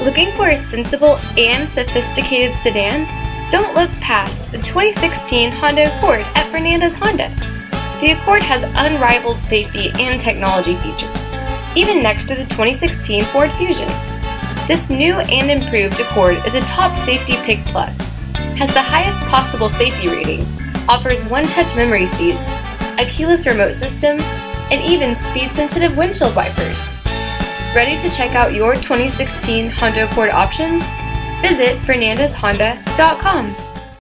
Looking for a sensible and sophisticated sedan? Don't look past the 2016 Honda Accord at Fernandez Honda. The Accord has unrivaled safety and technology features, even next to the 2016 Ford Fusion. This new and improved Accord is a top safety pick plus, has the highest possible safety rating, offers one-touch memory seats, a keyless remote system, and even speed-sensitive windshield wipers. Ready to check out your 2016 Honda Accord options? Visit FernandezHonda.com.